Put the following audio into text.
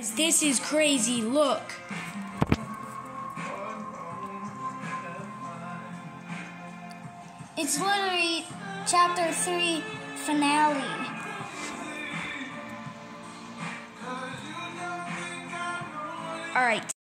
This is crazy. Look. It's literally chapter three finale. All right.